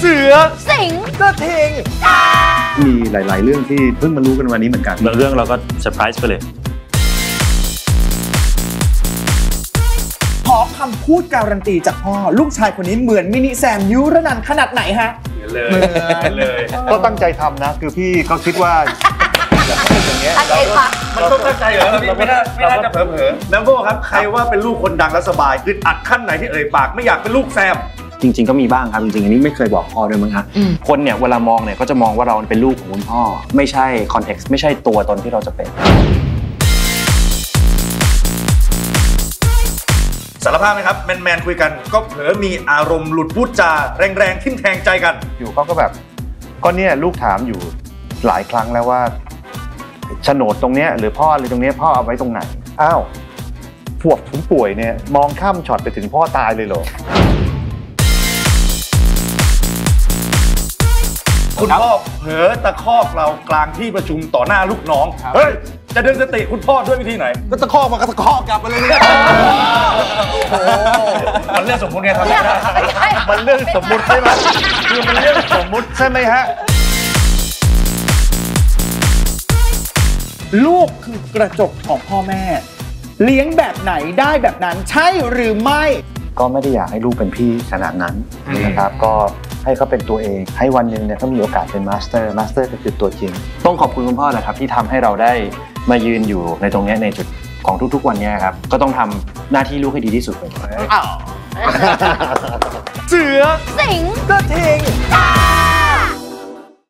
เสือ สิงห์กระทิงมีหลาย ๆ เรื่องที่เพิ่งมารู้กันวันนี้เหมือนกันบางเรื่องเราก็เซอร์ไพรส์ไปเลย ขอคำพูดการันตีจากพ่อ ลูกชายคนนี้เหมือนมินิแซมยุรนันท์ขนาดไหนฮะ เลยเหมือนเลยก็ตั้งใจทำนะ คือพี่ก็คิดว่าอย่างเงี้ยอันเองปะมันต้องตั้งใจเหรอพี่ไม่น่าไม่น่าจะเผลอเผลอแลมโบ้ครับ ใครว่าเป็นลูกคนดังและสบายอึดอัดขั้นไหนที่เอ่ยปาก ไม่อยากเป็นลูกแซม จริง ๆ ก็มีบ้างครับจริงๆอันนี้ไม่เคยบอกพ่อด้วยมั้งฮะคนเนี่ยเวลามองเนี่ยก็จะมองว่าเราเป็นลูกของคุณพ่อ ไม่ใช่คอนเท็กซ์ไม่ใช่ตัวตนที่เราจะเป็นสารภาพไหมครับแมนแมนๆคุยกัน ก็เผลอมีอารมณ์หลุดพูดจาแรงๆทิ่มแทงใจกัน อยู่เขาก็แบบ ก็เนี่ยลูกถามอยู่หลายครั้งแล้วว่าโฉนดตรงเนี้ยหรือพ่ออะไรตรงเนี้ยพ่อเอาไว้ตรงไหน อ้าวพวกผมป่วยเนี่ยมองข้ามช็อตไปถึงพ่อตายเลยเหรอ คุณพ่อเผลอตะคอกเรากลางที่ประชุมต่อหน้าลูกน้อง เฮ้ย จะดึงสติคุณพ่อด้วยวิธีไหน ก็ตะคอกมาก็ตะคอกกลับมาเลยเนี่ยมันเรื่องสมมติไงทำไม่ได้ไม่ใช่มันเรื่องสมมุติใช่ไหมคือมันเรื่องสมมุติใช่ไหมฮะลูกคือกระจกของพ่อแม่ เลี้ยงแบบไหนได้แบบนั้นใช่หรือไม่ ก็ไม่ได้อยากให้ลูกเป็นพี่ขนาดนั้นนะครับ ก็ ให้เขาเป็นตัวเอง ให้วันหนึ่งเนี่ยเขามีโอกาสเป็น master master ก็คือตัวจริง ต้องขอบคุณคุณพ่อแหละครับที่ทำให้เราได้มายืนอยู่ในตรงเนี้ยในจุดของทุกๆ วันเนี้ยครับ ก็ต้องทำหน้าที่ลูกให้ดีที่สุดเลยเสือสิงห์กระทิงซ่า